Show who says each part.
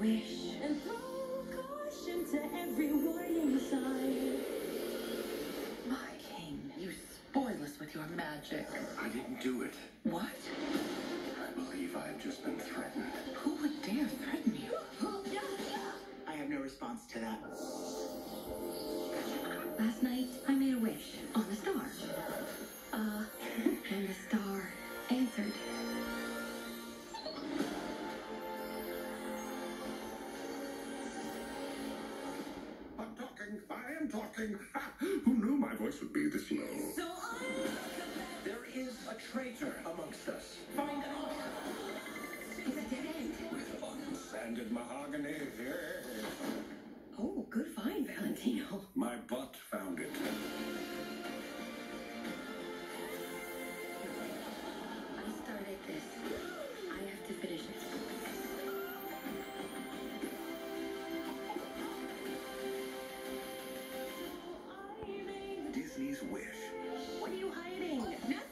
Speaker 1: wish.
Speaker 2: And throw caution to every warning sign.
Speaker 1: My king, you spoil us with your magic.
Speaker 3: I didn't do it.
Speaker 1: What? I
Speaker 3: believe I have just been threatened.
Speaker 1: Who would dare threaten you?
Speaker 4: I have no response to that.
Speaker 5: Am talking. Who knew my voice would be this low?
Speaker 2: So
Speaker 3: There is a traitor amongst us.
Speaker 4: Find out.
Speaker 1: It's a dead end.
Speaker 5: With unsanded mahogany. Yes.
Speaker 6: Wish.
Speaker 2: What are you hiding?
Speaker 1: Nothing.